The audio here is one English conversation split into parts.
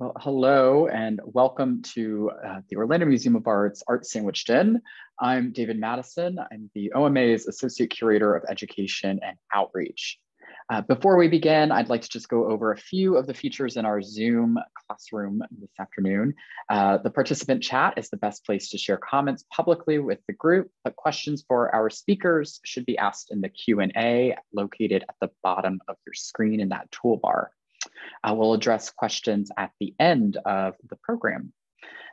Well, hello and welcome to uh, the Orlando Museum of Art's Art Sandwiched In. I'm David Madison. I'm the OMA's Associate Curator of Education and Outreach. Uh, before we begin, I'd like to just go over a few of the features in our Zoom classroom this afternoon. Uh, the participant chat is the best place to share comments publicly with the group, but questions for our speakers should be asked in the Q&A located at the bottom of your screen in that toolbar. Uh, we'll address questions at the end of the program.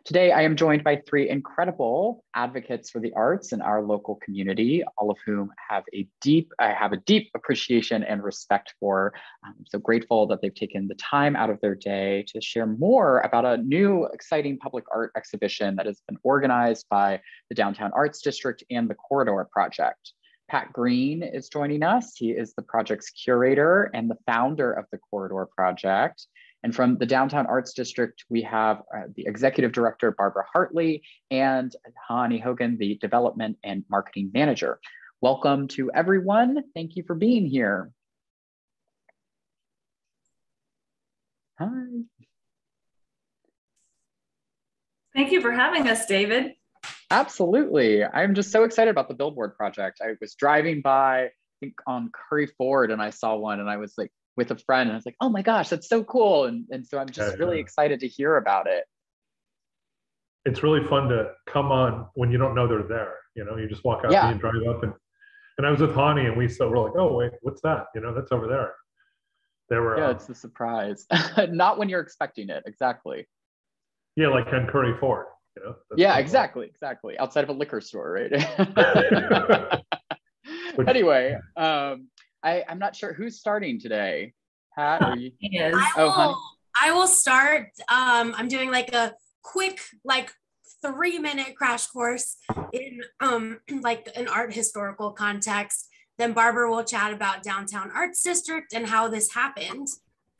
Today, I am joined by three incredible advocates for the arts in our local community, all of whom have a deep, I have a deep appreciation and respect for. I'm so grateful that they've taken the time out of their day to share more about a new exciting public art exhibition that has been organized by the Downtown Arts District and the Corridor Project. Pat Greene is joining us. He is the project's curator and the founder of the Corridor Project. And from the Downtown Arts District, we have uh, the executive director, Barbara Hartley, and Hani Hogan, the development and marketing manager. Welcome to everyone. Thank you for being here. Hi. Thank you for having us, David. Absolutely. I'm just so excited about the billboard project. I was driving by, I think on Curry Ford, and I saw one and I was like with a friend and I was like, oh my gosh, that's so cool. And, and so I'm just yeah, really yeah. excited to hear about it. It's really fun to come on when you don't know they're there. You know, you just walk out yeah. and drive up and and I was with Hani and we so we're like, oh wait, what's that? You know, that's over there. There were Yeah, um, it's a surprise. Not when you're expecting it, exactly. Yeah, like on Curry Ford. You know, yeah, exactly, exactly. Outside of a liquor store, right? anyway, um, I, I'm not sure who's starting today. Pat, are you? I oh, will, honey. I will start. Um, I'm doing like a quick, like three minute crash course in um, like an art historical context. Then Barbara will chat about Downtown Arts District and how this happened.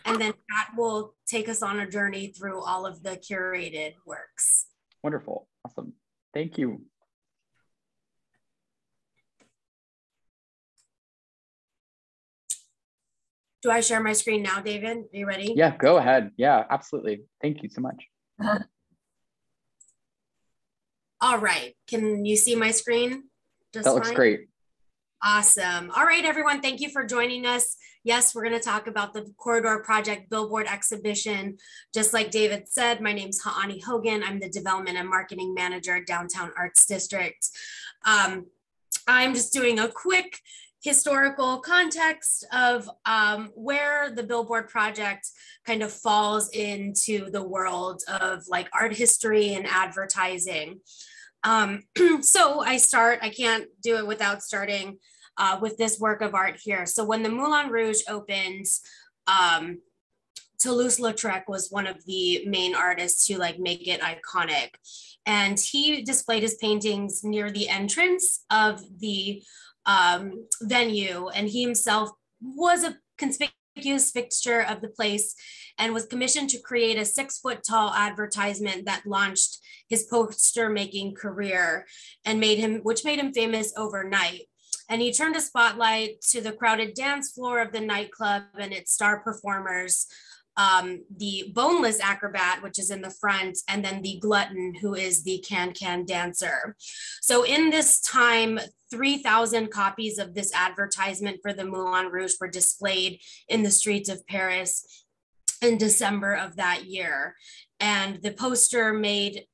And then Pat will take us on a journey through all of the curated works. Wonderful. Awesome. Thank you. Do I share my screen now, David? Are you ready? Yeah, go ahead. Yeah, absolutely. Thank you so much. All right. Can you see my screen? Just that looks fine? great. Awesome. All right, everyone. Thank you for joining us. Yes, we're going to talk about the Corridor Project Billboard Exhibition. Just like David said, my name is Haani Hogan. I'm the Development and Marketing Manager at Downtown Arts District. Um, I'm just doing a quick historical context of um, where the Billboard Project kind of falls into the world of like art history and advertising. Um, so I start, I can't do it without starting uh, with this work of art here. So when the Moulin Rouge opened, um, Toulouse-Lautrec was one of the main artists to like make it iconic. And he displayed his paintings near the entrance of the um, venue. And he himself was a conspicuous fixture of the place and was commissioned to create a six foot tall advertisement that launched his poster making career and made him, which made him famous overnight and he turned a spotlight to the crowded dance floor of the nightclub and its star performers um, the boneless acrobat, which is in the front, and then the glutton, who is the can can dancer. So, in this time, 3,000 copies of this advertisement for the Moulin Rouge were displayed in the streets of Paris in December of that year. And the poster made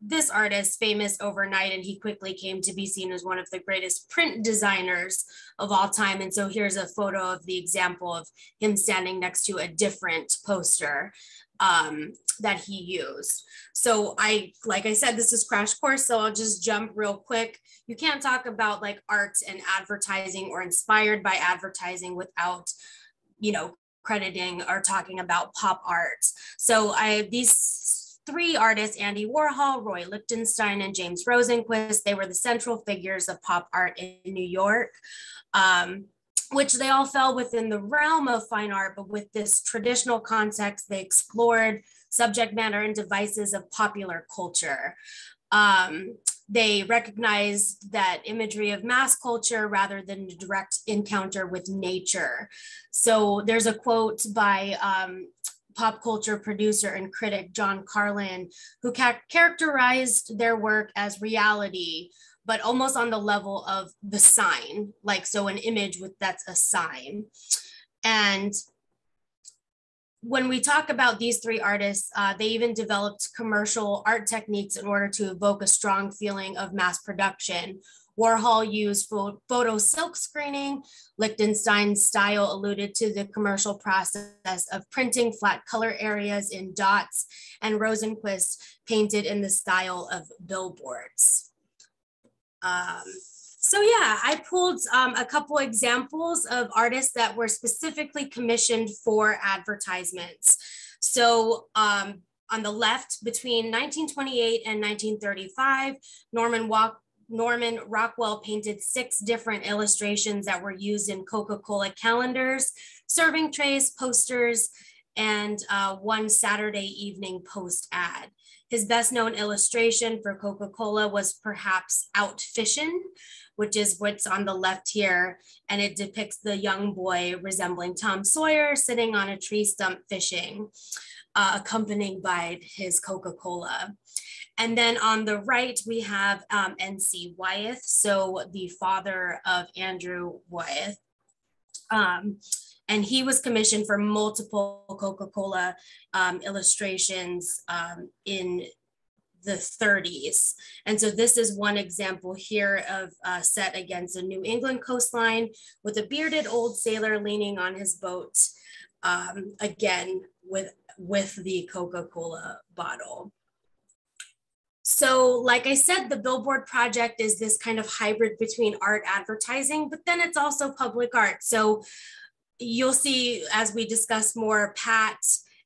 this artist famous overnight and he quickly came to be seen as one of the greatest print designers of all time. And so here's a photo of the example of him standing next to a different poster um, that he used. So i like i said this is crash course so i'll just jump real quick. You can't talk about like art and advertising or inspired by advertising without you know crediting or talking about pop art. So i these three artists, Andy Warhol, Roy Lichtenstein, and James Rosenquist. They were the central figures of pop art in New York. Um, which they all fell within the realm of fine art, but with this traditional context, they explored subject matter and devices of popular culture. Um, they recognized that imagery of mass culture rather than direct encounter with nature. So there's a quote by um, pop culture producer and critic John Carlin, who ca characterized their work as reality, but almost on the level of the sign, like so an image with that's a sign. And when we talk about these three artists, uh, they even developed commercial art techniques in order to evoke a strong feeling of mass production. Warhol used photo silk screening. Lichtenstein's style alluded to the commercial process of printing flat color areas in dots, and Rosenquist painted in the style of billboards. Um, so yeah, I pulled um, a couple examples of artists that were specifically commissioned for advertisements. So um, on the left, between 1928 and 1935, Norman Walk Norman Rockwell painted six different illustrations that were used in Coca-Cola calendars, serving trays, posters, and uh, one Saturday evening post ad. His best known illustration for Coca-Cola was perhaps Out Fishin', which is what's on the left here. And it depicts the young boy resembling Tom Sawyer sitting on a tree stump fishing, uh, accompanied by his Coca-Cola. And then on the right, we have um, N.C. Wyeth, so the father of Andrew Wyeth. Um, and he was commissioned for multiple Coca-Cola um, illustrations um, in the 30s. And so this is one example here of uh, set against a New England coastline with a bearded old sailor leaning on his boat, um, again, with, with the Coca-Cola bottle. So like I said, the Billboard Project is this kind of hybrid between art advertising, but then it's also public art. So you'll see as we discuss more, Pat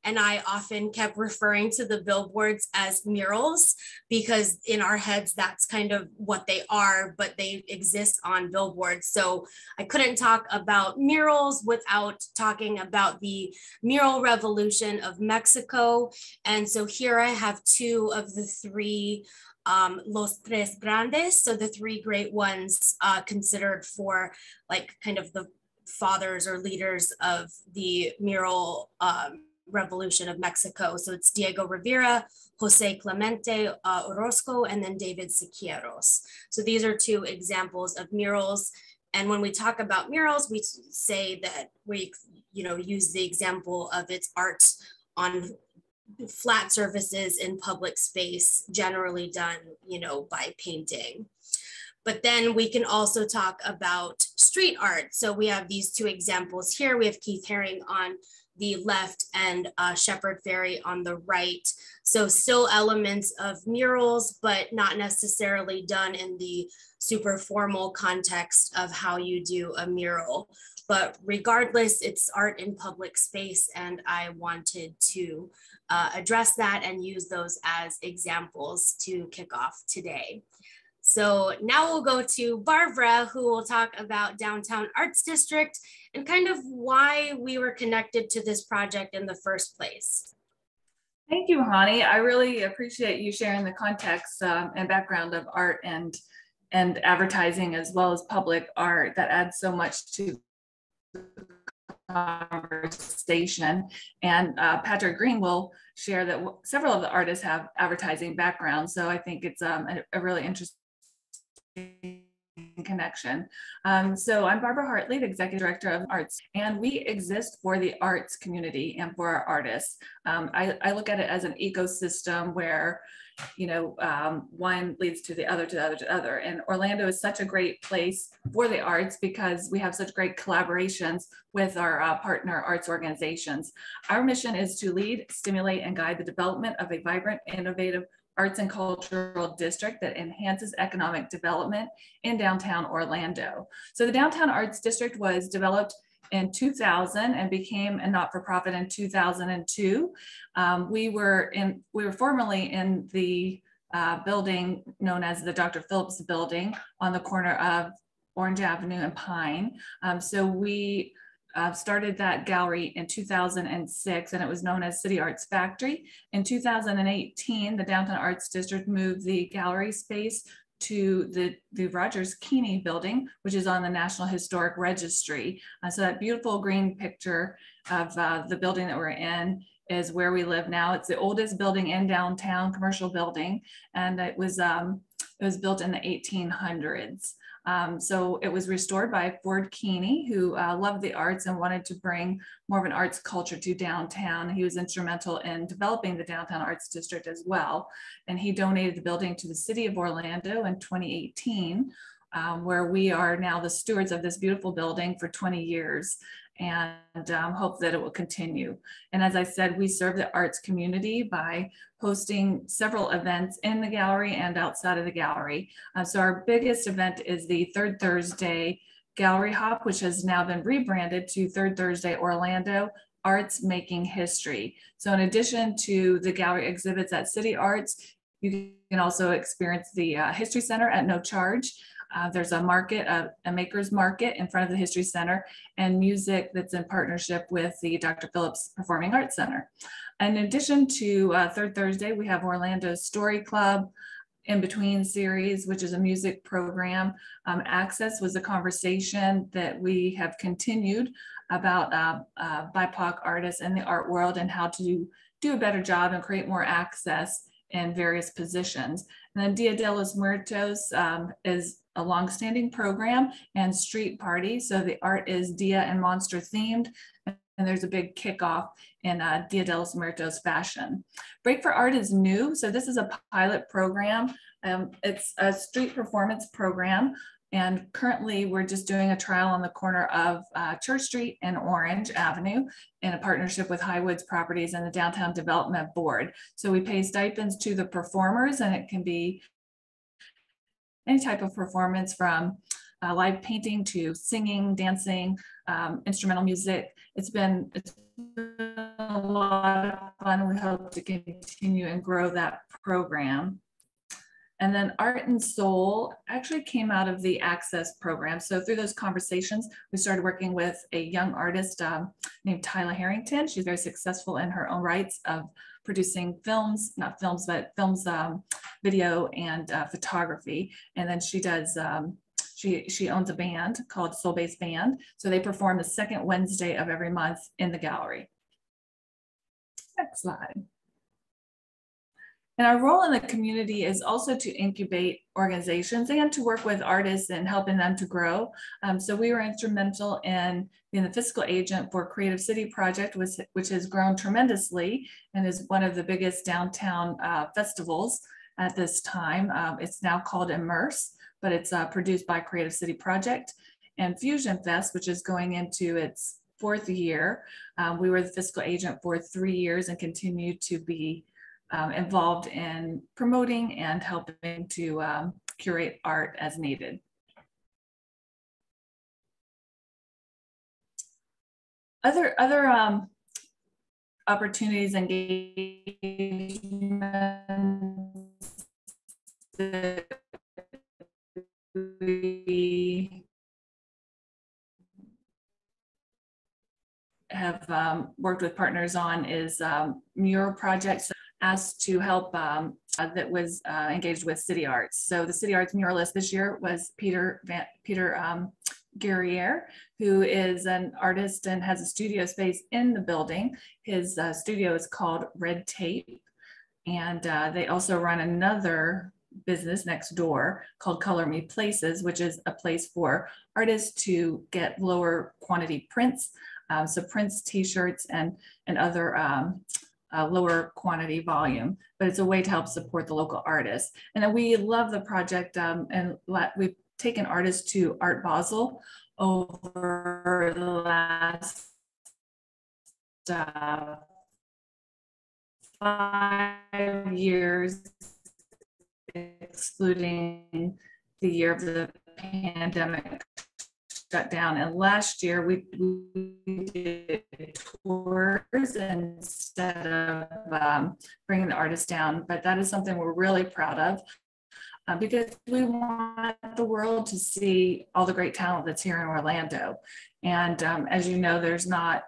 and I often kept referring to the billboards as murals because in our heads, that's kind of what they are, but they exist on billboards. So I couldn't talk about murals without talking about the mural revolution of Mexico. And so here I have two of the three um, Los Tres Grandes, so the three great ones uh, considered for like kind of the fathers or leaders of the mural um, Revolution of Mexico. So it's Diego Rivera, Jose Clemente uh, Orozco, and then David Siqueiros. So these are two examples of murals. And when we talk about murals, we say that we, you know, use the example of its art on flat surfaces in public space, generally done, you know, by painting. But then we can also talk about street art. So we have these two examples here. We have Keith Haring on the left and uh, Shepard Fairey on the right. So still elements of murals, but not necessarily done in the super formal context of how you do a mural. But regardless, it's art in public space and I wanted to uh, address that and use those as examples to kick off today. So now we'll go to Barbara, who will talk about Downtown Arts District and kind of why we were connected to this project in the first place. Thank you, Hani. I really appreciate you sharing the context um, and background of art and and advertising as well as public art that adds so much to conversation. And uh, Patrick Greene will share that several of the artists have advertising backgrounds. So I think it's um, a, a really interesting connection. Um, so I'm Barbara Hartley, the Executive Director of Arts, and we exist for the arts community and for our artists. Um, I, I, look at it as an ecosystem where, you know, um, one leads to the other, to the other, to the other. And Orlando is such a great place for the arts because we have such great collaborations with our uh, partner arts organizations. Our mission is to lead, stimulate, and guide the development of a vibrant, innovative, arts and cultural district that enhances economic development in downtown Orlando. So the downtown arts district was developed in 2000 and became a not-for-profit in 2002. Um, we were in we were formerly in the uh, building known as the Dr. Phillips building on the corner of Orange Avenue and Pine. Um, so we uh, started that gallery in 2006 and it was known as City Arts Factory. In 2018, the Downtown Arts District moved the gallery space to the, the Rogers Kiene building, which is on the National Historic Registry. Uh, so that beautiful green picture of uh, the building that we're in is where we live now. It's the oldest building in downtown, commercial building, and it was um, it was built in the 1800s. Um, so it was restored by Ford Kiene, who uh, loved the arts and wanted to bring more of an arts culture to downtown. He was instrumental in developing the downtown arts district as well. And he donated the building to the city of Orlando in 2018, um, where we are now the stewards of this beautiful building for 20 years and um, hope that it will continue. And as I said, we serve the arts community by hosting several events in the gallery and outside of the gallery. Uh, so our biggest event is the third Thursday Gallery Hop, which has now been rebranded to Third Thursday Orlando Arts Making History. So in addition to the gallery exhibits at City Arts, you can also experience the uh, History Center at no charge. Uh, there's a market, a, a, maker's market in front of the History Center and music that's in partnership with the Dr. Phillips Performing Arts Center. In addition to uh, Third Thursday, we have Orlando Story Club, in between series, which is a music program. Um, Access was a conversation that we have continued about uh, uh, BIPOC artists in the art world and how to do, do a better job and create more access in various positions. And then Dia de los Muertos um, is a longstanding program and street party. So the art is Dia and monster themed. And there's a big kickoff in uh, Dia de los Muertos fashion. Break for Art is new. So this is a pilot program. Um, it's a street performance program. And currently we're just doing a trial on the corner of uh, Church Street and Orange Avenue in a partnership with Highwoods Properties and the Downtown Development Board. So we pay stipends to the performers and it can be any type of performance from uh, live painting to singing, dancing, um, instrumental music. It's been, it's been a lot of fun. We hope to continue and grow that program. And then Art and Soul actually came out of the Access program. So through those conversations, we started working with a young artist um, named Tyler Harrington. She's very successful in her own rights of producing films, not films, but films, um, video and uh, photography. And then she does, um, she, she owns a band called Soul Base Band. So they perform the second Wednesday of every month in the gallery. Next slide. And our role in the community is also to incubate organizations and to work with artists and helping them to grow. Um, so we were instrumental in being the fiscal agent for Creative City Project, which, which has grown tremendously and is one of the biggest downtown uh, festivals at this time. Um, it's now called Immerse, but it's uh, produced by Creative City Project. And Fusion Fest, which is going into its fourth year. Um, we were the fiscal agent for three years and continue to be um, involved in promoting and helping to um, curate art as needed. Other, other um, opportunities and engagements that we have um, worked with partners on is um, mural projects asked to help um, uh, that was uh, engaged with City Arts. So the City Arts muralist this year was Peter Van, Peter um, Guerriere, who is an artist and has a studio space in the building. His uh, studio is called Red Tape. And uh, they also run another business next door called Color Me Places, which is a place for artists to get lower quantity prints. Um, so prints, t-shirts, and, and other um, uh, lower quantity volume, but it's a way to help support the local artists. And then we love the project um, and let, we've taken artists to Art Basel over the last uh, five years, excluding the year of the pandemic shut down. And last year we, we did tours instead of um, bringing the artists down. But that is something we're really proud of uh, because we want the world to see all the great talent that's here in Orlando. And um, as you know, there's not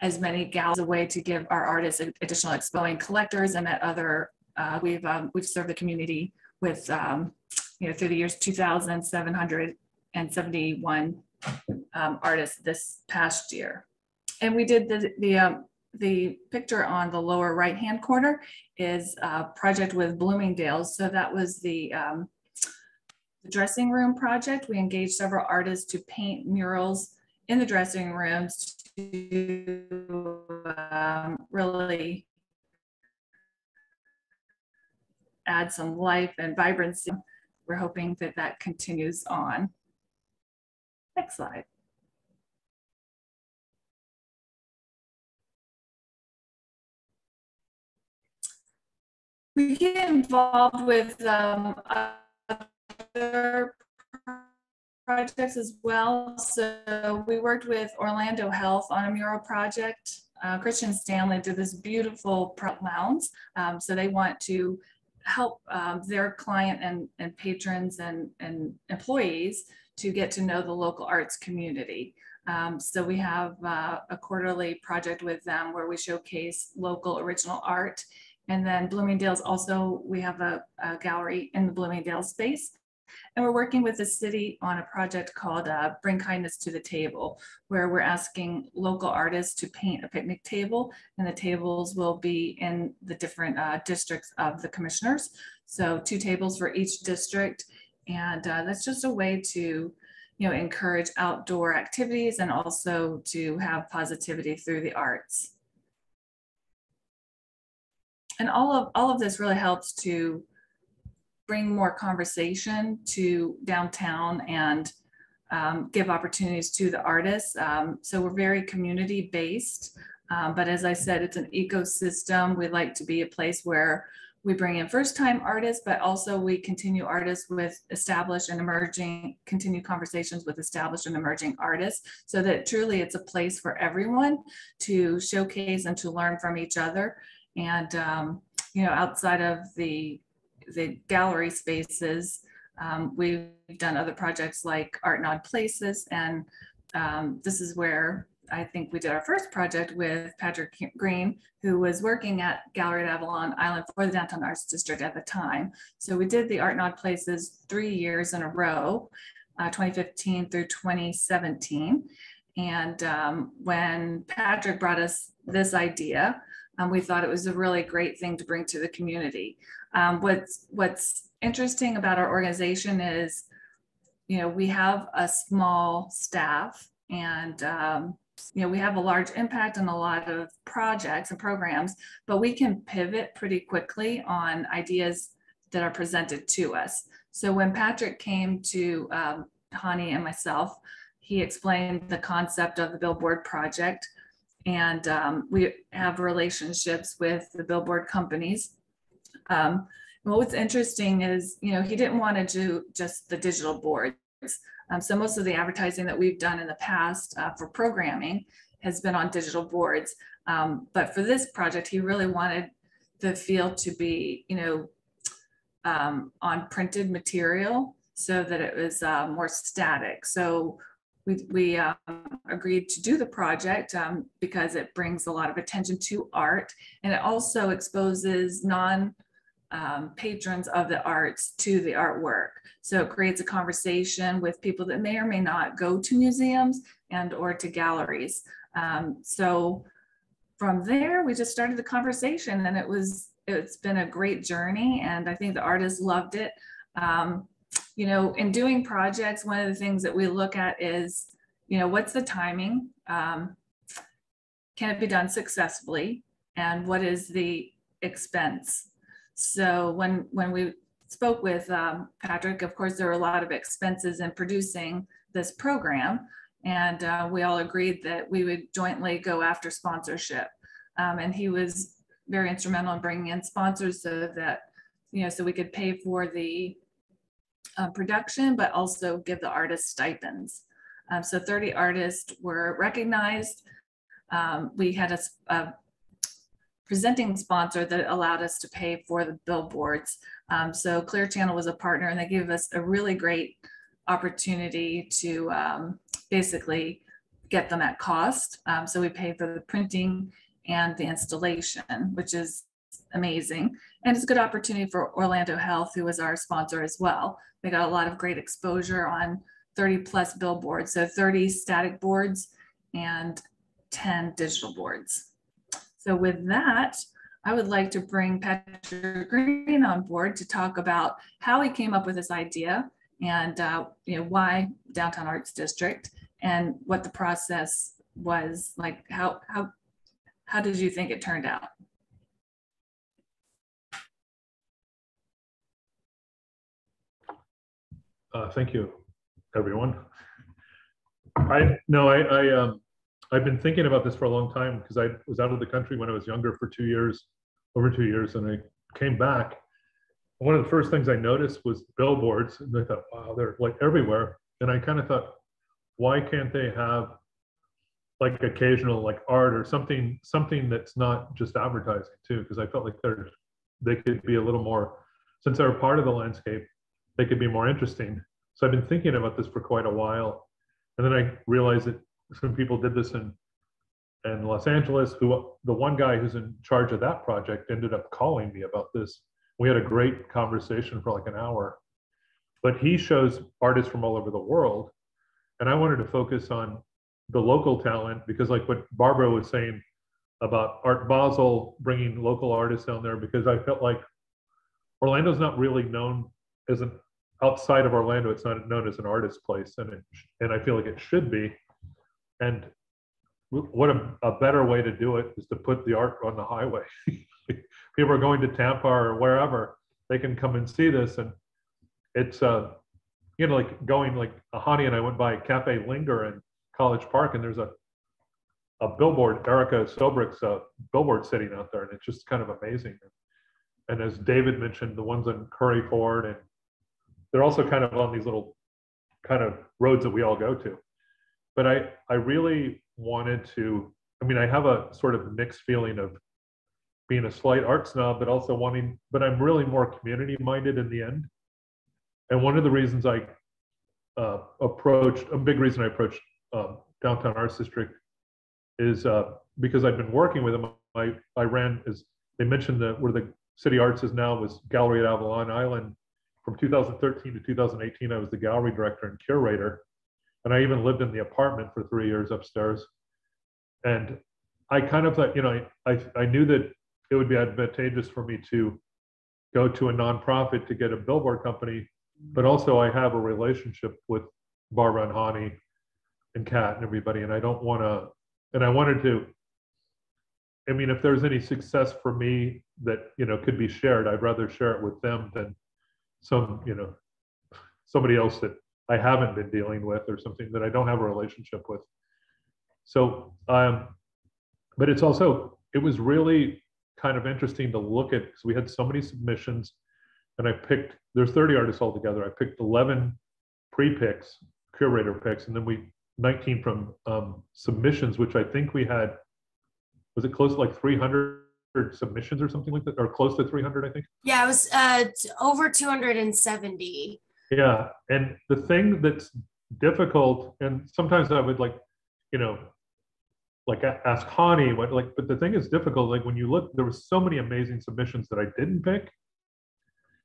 as many gals a way to give our artists additional exposing collectors and at other, uh, we've, um, we've served the community with, um, you know, through the years 2,771 um, artists this past year. And we did the, the um, the picture on the lower right-hand corner is a project with Bloomingdale's. So that was the, um, the dressing room project. We engaged several artists to paint murals in the dressing rooms to um, really add some life and vibrancy. We're hoping that that continues on. Next slide. We get involved with um, other projects as well. So we worked with Orlando Health on a mural project. Uh, Christian Stanley did this beautiful mounds. Um, so they want to help um, their client and, and patrons and, and employees to get to know the local arts community. Um, so we have uh, a quarterly project with them where we showcase local original art. And then Bloomingdale's also, we have a, a gallery in the Bloomingdale space and we're working with the city on a project called uh, Bring Kindness to the Table, where we're asking local artists to paint a picnic table, and the tables will be in the different uh, districts of the commissioners. So two tables for each district. And uh, that's just a way to you know, encourage outdoor activities and also to have positivity through the arts. And all of, all of this really helps to bring more conversation to downtown and um, give opportunities to the artists. Um, so we're very community based. Um, but as I said, it's an ecosystem. We like to be a place where we bring in first time artists, but also we continue artists with established and emerging, continue conversations with established and emerging artists so that truly it's a place for everyone to showcase and to learn from each other. And, um, you know, outside of the the gallery spaces. Um, we've done other projects like Art in Odd Places, and um, this is where I think we did our first project with Patrick Greene, who was working at Gallery at Avalon Island for the Downtown Arts District at the time. So we did the Art in Odd Places three years in a row, uh, 2015 through 2017. And um, when Patrick brought us this idea, um, we thought it was a really great thing to bring to the community. Um, what's what's interesting about our organization is, you know, we have a small staff, and um, you know, we have a large impact on a lot of projects and programs, but we can pivot pretty quickly on ideas that are presented to us. So when Patrick came to um, Hani and myself, he explained the concept of the billboard project and um, we have relationships with the billboard companies. Um, what's interesting is, you know, he didn't want to do just the digital boards. Um, so most of the advertising that we've done in the past uh, for programming has been on digital boards. Um, but for this project, he really wanted the field to be, you know, um, on printed material so that it was uh, more static. So we, we um, agreed to do the project um, because it brings a lot of attention to art and it also exposes non um, patrons of the arts to the artwork. So it creates a conversation with people that may or may not go to museums and or to galleries. Um, so from there, we just started the conversation and it was, it's been a great journey and I think the artists loved it. Um, you know, in doing projects, one of the things that we look at is, you know, what's the timing? Um, can it be done successfully? And what is the expense? So when when we spoke with um, Patrick, of course, there are a lot of expenses in producing this program, and uh, we all agreed that we would jointly go after sponsorship. Um, and he was very instrumental in bringing in sponsors so that you know so we could pay for the uh, production, but also give the artists stipends. Um, so 30 artists were recognized. Um, we had a, a, presenting sponsor that allowed us to pay for the billboards. Um, so Clear Channel was a partner and they gave us a really great opportunity to um, basically get them at cost. Um, so we paid for the printing and the installation, which is amazing. And it's a good opportunity for Orlando Health, who was our sponsor as well. They got a lot of great exposure on 30 plus billboards, so 30 static boards and 10 digital boards. So with that, I would like to bring Patrick Greene on board to talk about how he came up with this idea and uh, you know why Downtown Arts District and what the process was like. How how how did you think it turned out? Uh, thank you, everyone. I no, I, I um, I've been thinking about this for a long time because I was out of the country when I was younger for two years, over two years, and I came back. One of the first things I noticed was billboards, and I thought, wow, they're like everywhere. And I kind of thought, why can't they have like occasional like art or something, something that's not just advertising too? Because I felt like they're they could be a little more, since they're part of the landscape, they could be more interesting. So I've been thinking about this for quite a while. And then I realized that some people did this in in Los Angeles, who the one guy who's in charge of that project ended up calling me about this. We had a great conversation for like an hour. But he shows artists from all over the world. And I wanted to focus on the local talent because like what Barbara was saying about Art Basel bringing local artists down there because I felt like Orlando's not really known as an outside of Orlando, it's not known as an artist place, and it, and I feel like it should be. And what a, a better way to do it is to put the art on the highway. People are going to Tampa or wherever, they can come and see this, and it's uh, you know, like going like Hani and I went by Cafe Linger in College Park, and there's a a billboard, Erica Sobrick's uh, billboard sitting out there, and it's just kind of amazing. And as David mentioned, the ones on Curry Ford and they're also kind of on these little kind of roads that we all go to. But I, I really wanted to, I mean, I have a sort of mixed feeling of being a slight art snob, but also wanting, but I'm really more community minded in the end. And one of the reasons I uh, approached, a big reason I approached uh, Downtown Arts District is uh, because I've been working with them. I, I ran, as they mentioned, that where the City Arts is now was Gallery at Avalon Island from 2013 to 2018, I was the gallery director and curator. And I even lived in the apartment for three years upstairs. And I kind of thought, you know, I, I, I knew that it would be advantageous for me to go to a nonprofit to get a billboard company, but also I have a relationship with Barbara and Hani and Kat and everybody, and I don't want to, and I wanted to, I mean, if there's any success for me that, you know, could be shared, I'd rather share it with them than some, you know, somebody else that I haven't been dealing with or something that I don't have a relationship with. So, um, but it's also, it was really kind of interesting to look at because we had so many submissions and I picked, there's 30 artists altogether. I picked 11 pre-picks, curator picks, and then we 19 from um, submissions, which I think we had, was it close to like 300 submissions or something like that, or close to 300, I think. Yeah, it was uh, over 270. Yeah, and the thing that's difficult, and sometimes I would like, you know, like ask Hani what like, but the thing is difficult. Like when you look, there was so many amazing submissions that I didn't pick,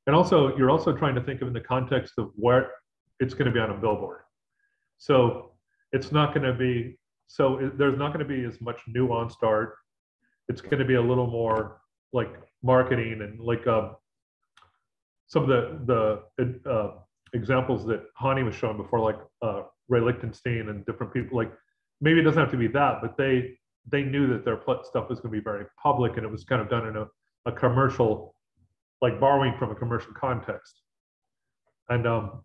and also you're also trying to think of in the context of where it's going to be on a billboard. So it's not going to be so it, there's not going to be as much nuanced art it's going to be a little more like marketing and like um, some of the the uh, examples that Hani was showing before, like uh, Ray Lichtenstein and different people. Like maybe it doesn't have to be that, but they they knew that their stuff was going to be very public and it was kind of done in a, a commercial, like borrowing from a commercial context. And um,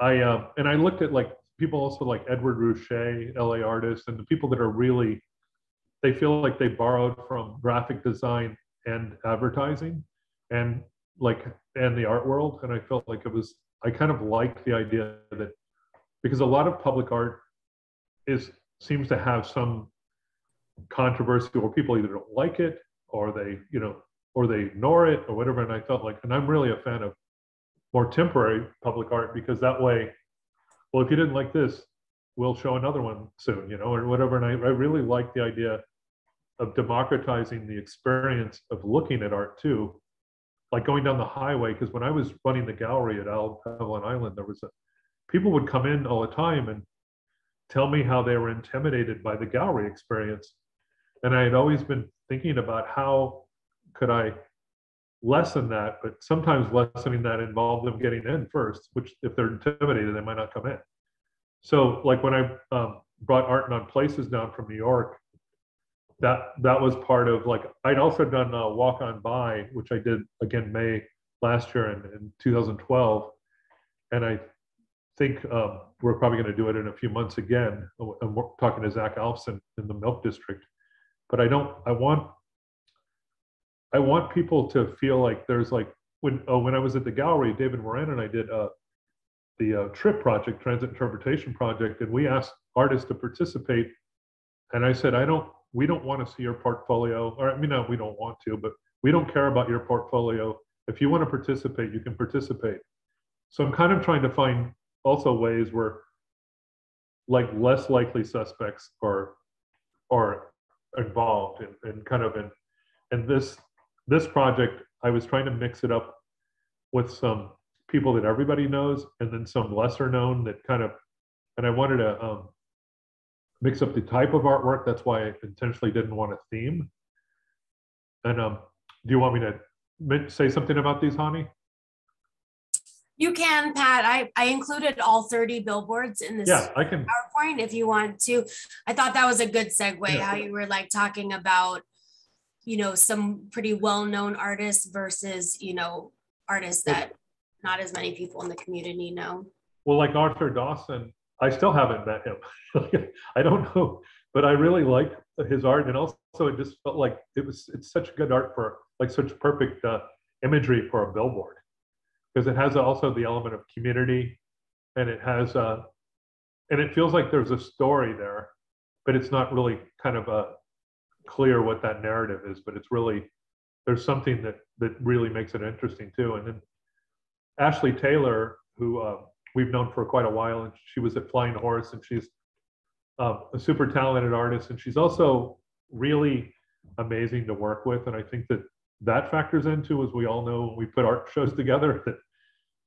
I uh, and I looked at like people also like Edward Ruscha, LA artists, and the people that are really they feel like they borrowed from graphic design and advertising and like and the art world and i felt like it was i kind of like the idea that because a lot of public art is seems to have some controversy or people either don't like it or they you know or they ignore it or whatever and i felt like and i'm really a fan of more temporary public art because that way well if you didn't like this we'll show another one soon you know or whatever and i, I really like the idea of democratizing the experience of looking at art too like going down the highway because when i was running the gallery at avalon island there was a people would come in all the time and tell me how they were intimidated by the gallery experience and i had always been thinking about how could I lessen that, but sometimes lessening that involved them getting in first, which if they're intimidated, they might not come in. So like when I um, brought Art in Odd Places down from New York, that that was part of like I'd also done a Walk On By, which I did again May last year in, in 2012, and I think um, we're probably going to do it in a few months again. I'm talking to Zach Alfson in the Milk District, but I don't. I want I want people to feel like there's like when oh when I was at the gallery, David Moran and I did uh, the uh, TRIP project, Transit Interpretation Project, and we asked artists to participate. And I said, I don't, we don't want to see your portfolio, or I mean, no, we don't want to, but we don't care about your portfolio. If you want to participate, you can participate. So I'm kind of trying to find also ways where like less likely suspects are are involved and, and kind of in and this this project I was trying to mix it up with some people that everybody knows and then some lesser known that kind of and I wanted to um, mix up the type of artwork. That's why I intentionally didn't want a theme. And um, do you want me to say something about these, Hani? You can, Pat. I, I included all 30 billboards in this yeah, I can. PowerPoint if you want to. I thought that was a good segue, yeah. how you were like talking about, you know, some pretty well-known artists versus, you know, artists that not as many people in the community know. Well, like Arthur Dawson, I still haven't met him. I don't know, but I really like his art, and also it just felt like it was it's such good art for like such perfect uh, imagery for a billboard. Because it has also the element of community, and it has uh, and it feels like there's a story there, but it's not really kind of a uh, clear what that narrative is, but it's really there's something that that really makes it interesting too, and then Ashley Taylor, who uh, we've known for quite a while, and she was at Flying Horse, and she's uh, a super talented artist, and she's also really amazing to work with. And I think that that factors into, as we all know, we put art shows together that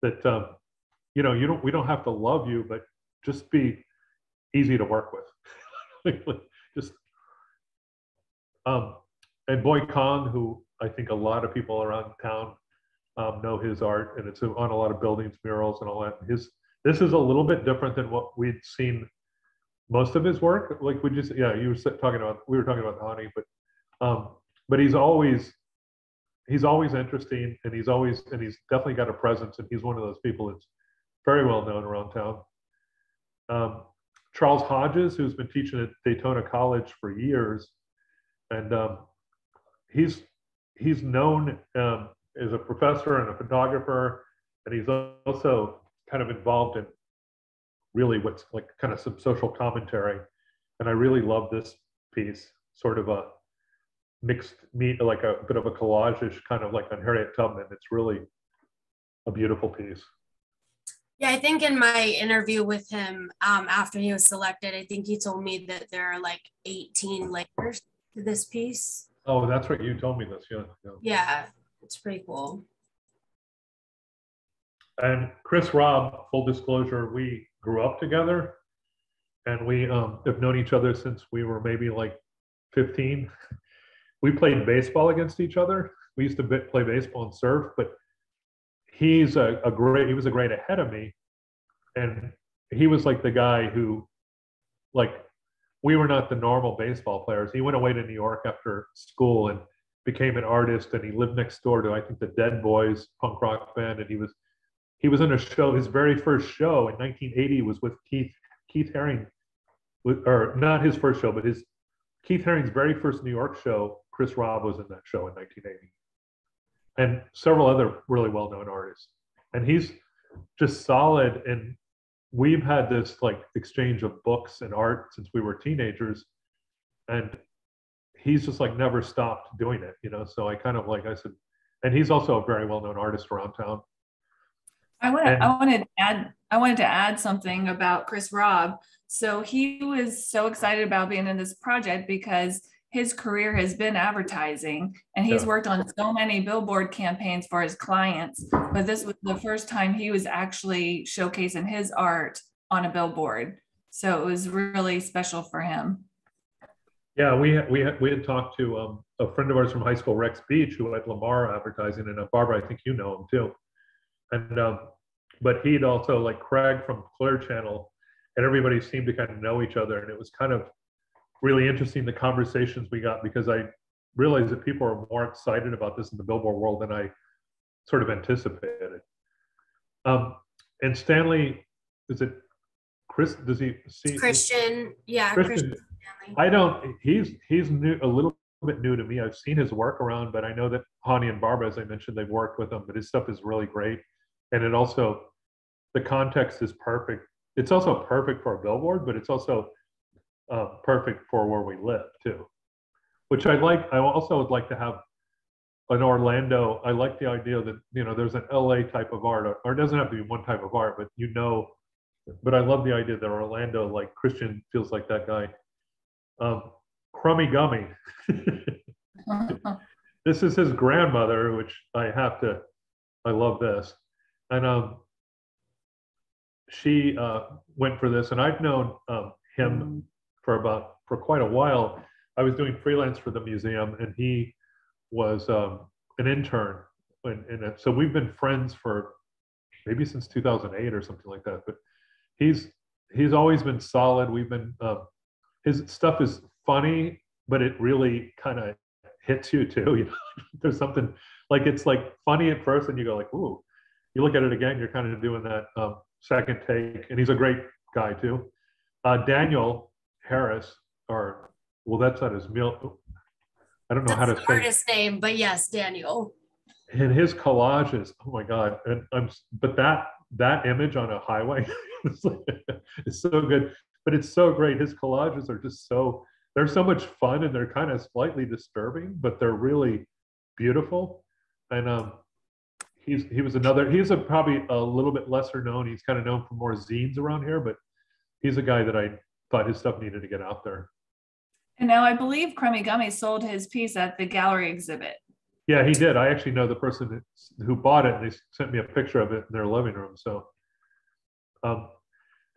that um, you know you don't we don't have to love you, but just be easy to work with. just um, and Boy Kong, who I think a lot of people around town um, know his art, and it's on a lot of buildings, murals, and all that. His this is a little bit different than what we'd seen most of his work. Like we just yeah, you were talking about we were talking about Hani, but um, but he's always he's always interesting, and he's always and he's definitely got a presence, and he's one of those people that's very well known around town. Um, Charles Hodges, who's been teaching at Daytona College for years, and um, he's he's known um, is a professor and a photographer, and he's also kind of involved in really what's like kind of some social commentary. And I really love this piece, sort of a mixed meat, like a bit of a collage-ish kind of like on Harriet Tubman. It's really a beautiful piece. Yeah, I think in my interview with him um, after he was selected, I think he told me that there are like 18 layers to this piece. Oh, that's right. You told me this. Yeah. Yeah. yeah it's pretty cool. And Chris Robb, full disclosure, we grew up together and we um, have known each other since we were maybe like 15. We played baseball against each other. We used to play baseball and surf, but he's a, a great, he was a great ahead of me. And he was like the guy who, like, we were not the normal baseball players. He went away to New York after school and became an artist and he lived next door to I think the Dead Boys punk rock band. And he was he was in a show his very first show in 1980 was with Keith Keith Haring or not his first show but his Keith Haring's very first New York show Chris Robb was in that show in 1980 and several other really well-known artists. And he's just solid. And we've had this like exchange of books and art since we were teenagers. And he's just like never stopped doing it, you know. So I kind of like I said, and he's also a very well known artist around town. I want to I wanted to add I wanted to add something about Chris Robb. So he was so excited about being in this project because his career has been advertising and he's yeah. worked on so many billboard campaigns for his clients but this was the first time he was actually showcasing his art on a billboard so it was really special for him Yeah, we had, we had, we had talked to um, a friend of ours from high school, Rex Beach, who had Lamar Advertising, and uh, Barbara, I think you know him too. And um, but he'd also like Craig from Clear Channel, and everybody seemed to kind of know each other, and it was kind of really interesting the conversations we got because I realized that people are more excited about this in the billboard world than I sort of anticipated. Um, and Stanley, is it Chris? Does he see Christian? Yeah, Christian. Christian I don't. He's he's new, a little bit new to me. I've seen his work around, but I know that Hani and Barbara, as I mentioned, they've worked with him. But his stuff is really great, and it also the context is perfect. It's also perfect for a billboard, but it's also uh, perfect for where we live too, which I like. I also would like to have an Orlando. I like the idea that you know there's an LA type of art, or, or it doesn't have to be one type of art, but you know. But I love the idea that Orlando, like Christian, feels like that guy. Um, Crummy Gummy. this is his grandmother, which I have to. I love this, and um, she uh, went for this, and I've known um, him for about for quite a while. I was doing freelance for the museum, and he was um, an intern, and, and so we've been friends for maybe since 2008 or something like that. But he's he's always been solid. We've been uh, his stuff is funny, but it really kind of hits you too. You know, there's something like it's like funny at first, and you go like, "Ooh." You look at it again, you're kind of doing that um, second take, and he's a great guy too. Uh, Daniel Harris, or well, that's not his meal. I don't know That's how to say. artist name, but yes, Daniel. And his collages, oh my god! And I'm, but that that image on a highway is so good. But it's so great. His collages are just so they're so much fun and they're kind of slightly disturbing, but they're really beautiful. And um, he's he was another. He's a probably a little bit lesser known. He's kind of known for more zines around here, but he's a guy that I thought his stuff needed to get out there. And now I believe Crummy Gummy sold his piece at the gallery exhibit. Yeah, he did. I actually know the person who bought it, and they sent me a picture of it in their living room. So, um,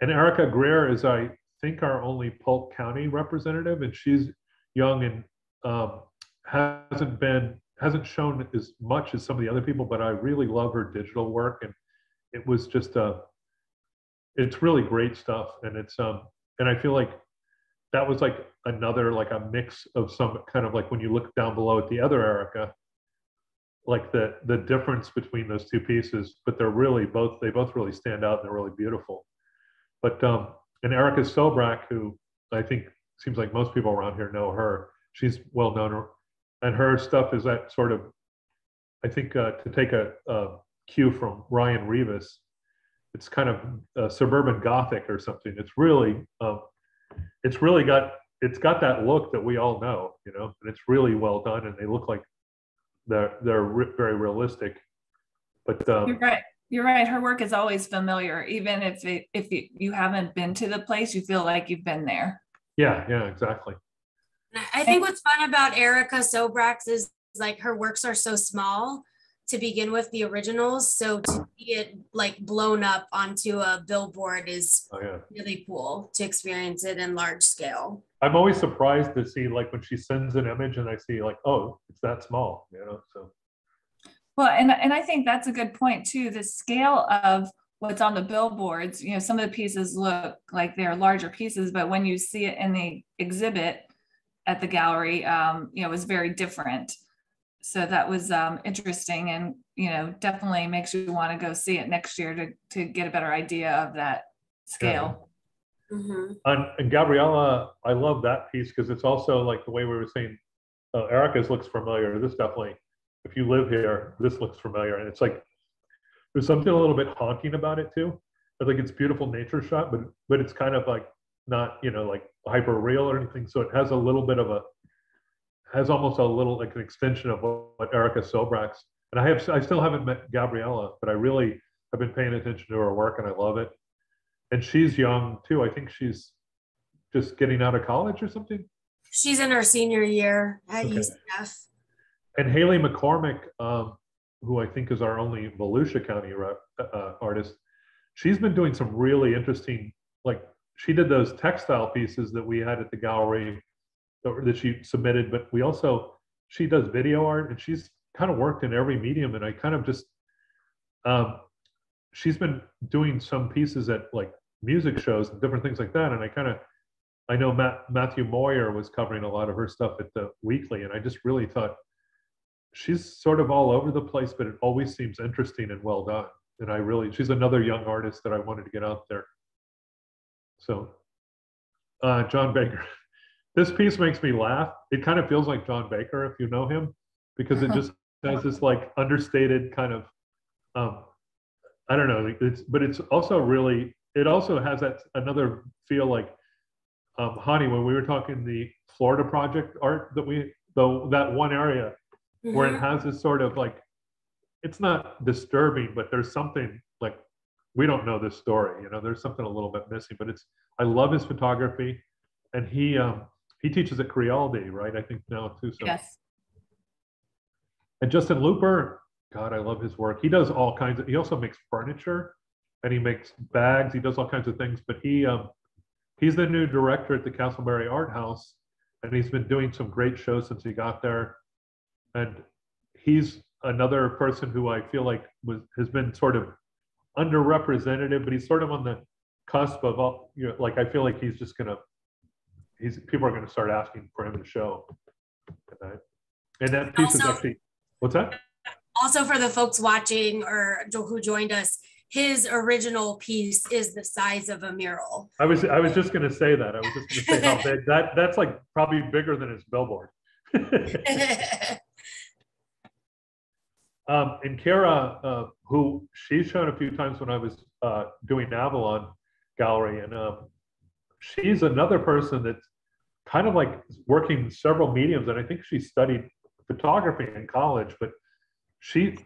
and Erica Greer is, I think, our only Polk County representative, and she's young and um, hasn't been hasn't shown as much as some of the other people. But I really love her digital work, and it was just a, it's really great stuff, and it's um, and I feel like that was like another like a mix of some kind of like when you look down below at the other Erica, like the the difference between those two pieces, but they're really both they both really stand out and they're really beautiful. But um, and Erica Sobrak, who I think seems like most people around here know her, she's well known, and her stuff is that sort of, I think uh, to take a, a cue from Ryan Rivas, it's kind of uh, suburban gothic or something. It's really um, it's really got it's got that look that we all know, you know, and it's really well done, and they look like they're they're re- very realistic. But um, You're right. You're right. Her work is always familiar, even if it, if you, you haven't been to the place, you feel like you've been there. yeah, yeah, exactly. I think what's fun about Erica Sobrax is like her works are so small to begin with the originals. So to see it like blown up onto a billboard is Oh yeah. really cool to experience it in large scale. I'm always surprised to see like when she sends an image and I see like, oh, it's that small, you know. So Well, and, and I think that's a good point too. The scale of what's on the billboards, you know, some of the pieces look like they're larger pieces, but when you see it in the exhibit at the gallery, um, you know, it was very different. So that was um, interesting and, you know, definitely makes you want to go see it next year to, to get a better idea of that scale. Mhm. and, and Gabriella, I love that piece because it's also like the way we were saying, uh, Erica's looks familiar. This definitely, if you live here, this looks familiar, and it's like there's something a little bit haunting about it too. It's like it's beautiful nature shot, but but it's kind of like not you know like hyper real or anything. So it has a little bit of a has almost a little like an extension of what, Erica Sobrax. And I have I still haven't met Gabriella, but I really have been paying attention to her work and I love it. And she's young too. I think she's just getting out of college or something. She's in her senior year at Okay. UCF. And Haley McCormick, um, who I think is our only Volusia County rep, uh, artist, she's been doing some really interesting, like she did those textile pieces that we had at the gallery that she submitted, but we also she does video art and she's kind of worked in every medium. And I kind of just um, she's been doing some pieces at like music shows and different things like that. And I kind of I know Matt, Matthew Moyer was covering a lot of her stuff at the weekly, and I just really thought she's sort of all over the place, but it always seems interesting and well done. And I really, she's another young artist that I wanted to get out there. So, uh, John Baker, this piece makes me laugh. It kind of feels like John Baker, if you know him, because it just has this like understated kind of, um, I don't know, it's, but it's also really, it also has that another feel like um, Hani, when we were talking the Florida project art that we, though that one area mm-hmm. where it mm-hmm. has this sort of like, it's not disturbing, but there's something like we don't know this story. You know, there's something a little bit missing. But it's I love his photography, and he um, he teaches at Crealdé, right? I think now too. So. Yes. And Justin Looper, God, I love his work. He does all kinds of. He also makes furniture, and he makes bags. He does all kinds of things. But he um, he's the new director at the Casselberry Art House, and he's been doing some great shows since he got there. And he's another person who I feel like was has been sort of underrepresented, but he's sort of on the cusp of all. You know, like I feel like he's just gonna. He's people are gonna start asking for him to show. And that piece also, is actually what's that? Also, for the folks watching or who joined us, his original piece is the size of a mural. I was I was just going to say that. I was just to say how big that that's like probably bigger than his billboard. um, and Kara, uh, who she's shown a few times when I was uh, doing Avalon Gallery, and um, she's another person that's kind of like working several mediums, and I think she studied photography in college, but she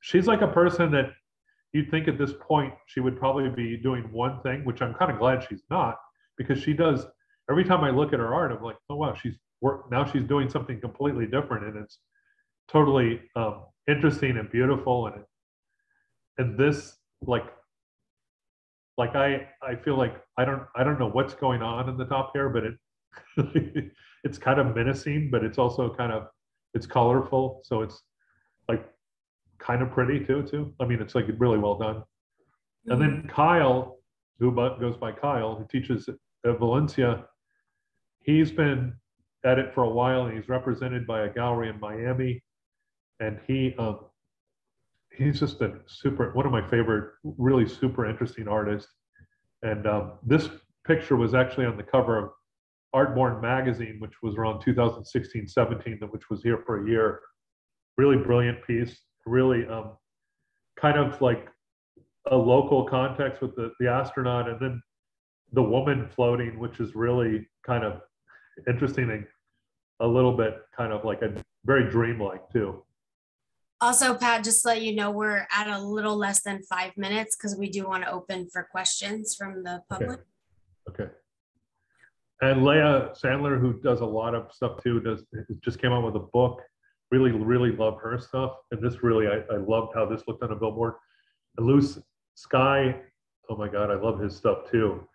she's like a person that you'd think at this point she would probably be doing one thing, which I'm kind of glad she's not, because she does. Every time I look at her art, I'm like, oh wow, she's work now. She's doing something completely different, and it's totally um, interesting and beautiful. And and this like like I I feel like I don't I don't know what's going on in the top here, but it it's kind of menacing, but it's also kind of it's colorful, so it's like kind of pretty too. Too. I mean, it's like really well done. Mm-hmm. And then mm-hmm. Kyle, who goes by Kyle, who teaches at Valencia, he's been at it for a while, and he's represented by a gallery in Miami, and he um, he's just a super one of my favorite, really super interesting artists. And um, this picture was actually on the cover of Artborn magazine, which was around 2016, 17, which was here for a year. Really brilliant piece really um, kind of like a local context with the, the astronaut and then the woman floating, which is really kind of interesting and a little bit kind of like a very dreamlike too. Also, Pat, just to let you know, we're at a little less than five minutes because we do want to open for questions from the public. Okay. okay. And Leah Sandler, who does a lot of stuff too, does just came out with a book really, really love her stuff. And this really, I, I loved how this looked on a billboard. And Loose Sky, oh my God, I love his stuff too.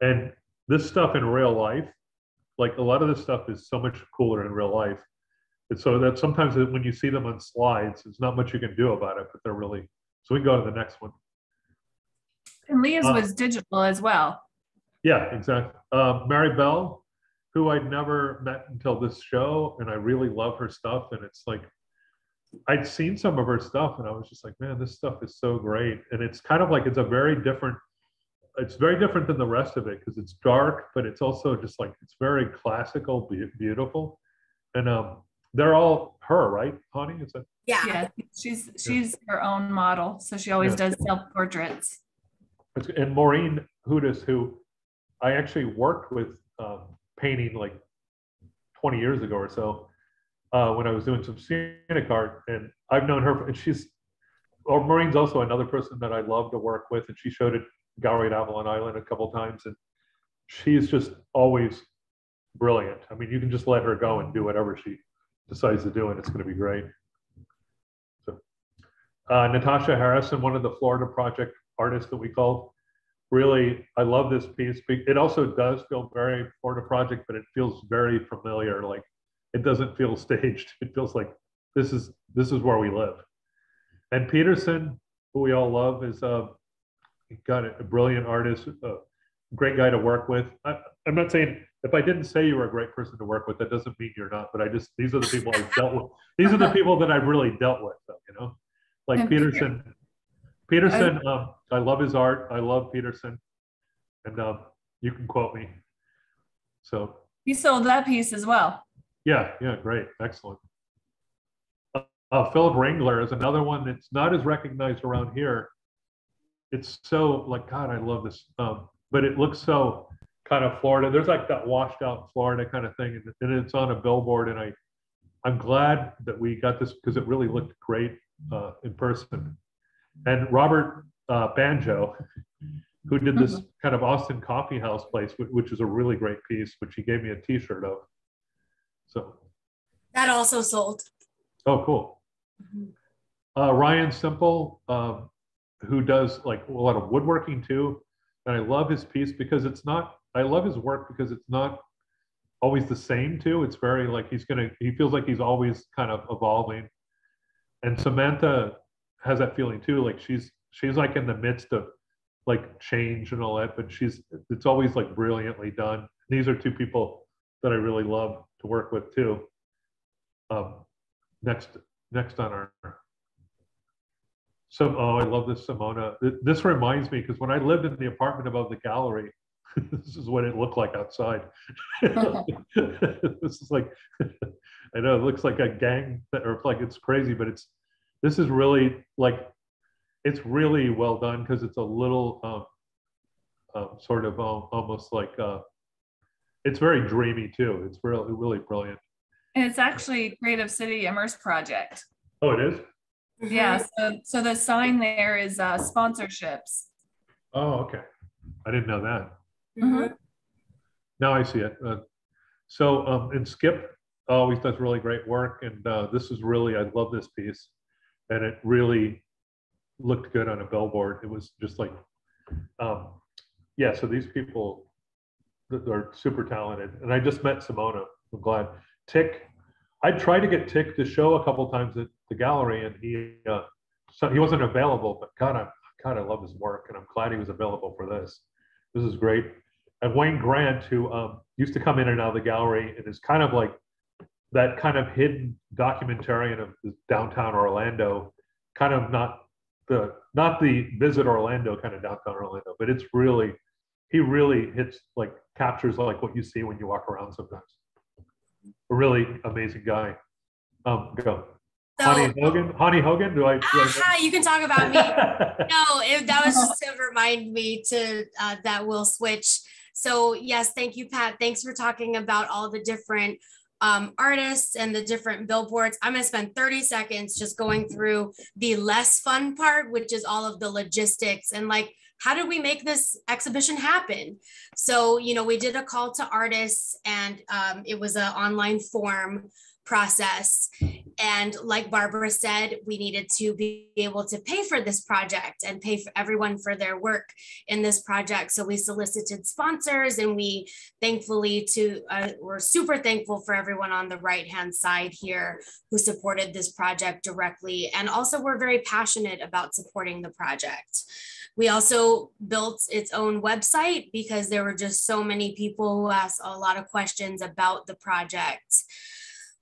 And this stuff in real life, like a lot of this stuff is so much cooler in real life. And so that sometimes when you see them on slides, there's not much you can do about it, but they're really, so we can go to the next one. And Leah's uh, was digital as well. Yeah, exactly. Uh, Mary Bell, who I'd never met until this show, and I really love her stuff. And it's like I'd seen some of her stuff, and I was just like, man, this stuff is so great. And it's kind of like it's a very different. It's very different than the rest of it because it's dark, but it's also just like it's very classical, be- beautiful, and um, they're all her, right, honey? Is that? Yeah, yeah. She's she's yeah. her own model, so she always yeah. does self portraits. And Maureen Hudis, who I actually worked with um, painting like 20 years ago or so uh, when I was doing some scenic art. And I've known her, and she's, or Maureen's also another person that I love to work with. And she showed at Gallery at Avalon Island a couple times. And she's just always brilliant. I mean, you can just let her go and do whatever she decides to do, and it's going to be great. So, uh, Natasha Harrison, one of the Florida Project artists that we called, really, I love this piece. It also does feel very Florida Project, but it feels very familiar. Like it doesn't feel staged. It feels like this is this is where we live. And Peterson, who we all love, is uh, got a brilliant artist, a great guy to work with. I, I'm not saying if I didn't say you were a great person to work with, that doesn't mean you're not. But I just these are the people I've dealt with. These are the people that I've really dealt with. though. You know, like and Peterson. Peterson, I, um, I love his art. I love Peterson, and um, you can quote me. So he sold that piece as well. Yeah, yeah, great, excellent. Uh, uh, Philip Ringler is another one that's not as recognized around here. It's so like God, I love this, um, but it looks so kind of Florida. There's like that washed out Florida kind of thing, and, and it's on a billboard. And I, I'm glad that we got this because it really looked great uh, in person. And Robert uh, Banjo, who did this mm-hmm. kind of Austin coffee house place, which is a really great piece, which he gave me a T-shirt of. So that also sold. Oh, cool. Mm-hmm. Uh, Ryan Simple, um, who does like a lot of woodworking too, and I love his piece because it's not. I love his work because it's not always the same too. It's very like he's gonna. He feels like he's always kind of evolving. And Samantha has that feeling too. Like she's she's like in the midst of like change and all that, but she's it's always like brilliantly done. These are two people that I really love to work with too. Um, next next on our so oh I love this Simona. This reminds me because when I lived in the apartment above the gallery, this is what it looked like outside. this is like I know it looks like a gang that, or like it's crazy, but it's this is really like it's really well done because it's a little um, um, sort of um, almost like uh, it's very dreamy too. It's really really brilliant. And it's actually Creative City Immerse project. Oh, it is. Yeah. So so the sign there is uh, sponsorships. Oh, okay. I didn't know that. Mm-hmm. Now I see it. Uh, so um, and Skip always does really great work, and uh, this is really I love this piece and it really looked good on a billboard. It was just like, um, yeah. So these people are super talented, and I just met Simona. I'm glad. Tick, I tried to get Tick to show a couple times at the gallery, and he uh, so he wasn't available. But God, I God, I love his work, and I'm glad he was available for this. This is great. And Wayne Grant, who um, used to come in and out of the gallery, and is kind of like that kind of hidden documentarian of downtown Orlando, kind of not the not the visit Orlando kind of downtown Orlando, but it's really he really hits like captures like what you see when you walk around sometimes. A really amazing guy. Um, go. So, Honey Hogan. Honey Hogan. Do I? Do I you can talk about me. no, it, that was just to remind me to uh, that we'll switch. So yes, thank you, Pat. Thanks for talking about all the different um, artists and the different billboards. I'm going to spend 30 seconds just going through the less fun part, which is all of the logistics and like, how did we make this exhibition happen? So, you know, we did a call to artists and um, it was an online form process. And like Barbara said, we needed to be able to pay for this project and pay for everyone for their work in this project. So we solicited sponsors and we thankfully to, uh, we're super thankful for everyone on the right hand side here who supported this project directly. And also we're very passionate about supporting the project. We also built its own website because there were just so many people who asked a lot of questions about the project.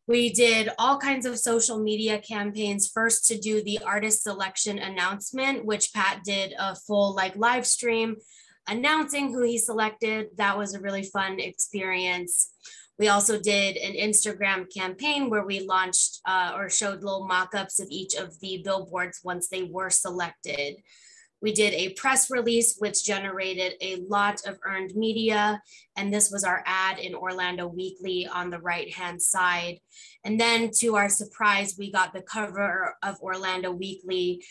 We did all kinds of social media campaigns first to do the artist selection announcement, which Pat did a full like live stream announcing who he selected. That was a really fun experience. We also did an Instagram campaign where we launched uh, or showed little mock-ups of each of the billboards once they were selected. We did a press release, which generated a lot of earned media. And this was our ad in Orlando Weekly on the right hand side. And then to our surprise, we got the cover of Orlando Weekly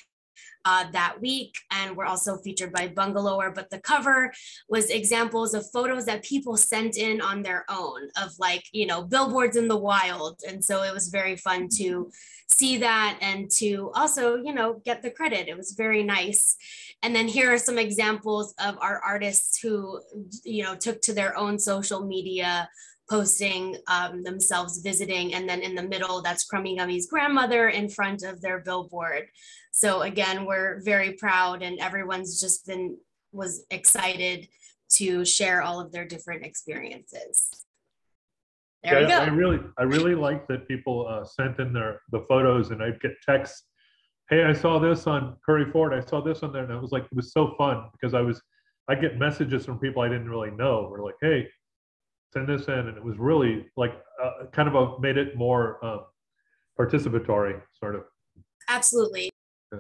uh, that week. And we're also featured by Bungalower, but the cover was examples of photos that people sent in on their own of like, you know, billboards in the wild. And so it was very fun to see that and to also, you know, get the credit. It was very nice. And then here are some examples of our artists who, you know, took to their own social media posting um, themselves visiting. And then in the middle, that's Crummy Gummy's grandmother in front of their billboard. So again, we're very proud and everyone's just been, was excited to share all of their different experiences. There yeah, I really, I really like that people uh, sent in their the photos, and I'd get texts. Hey, I saw this on Curry Ford. I saw this on there, and it was like it was so fun because I was, I get messages from people I didn't really know. We're like, hey, send this in, and it was really like uh, kind of a, made it more um, participatory, sort of. Absolutely. Yeah.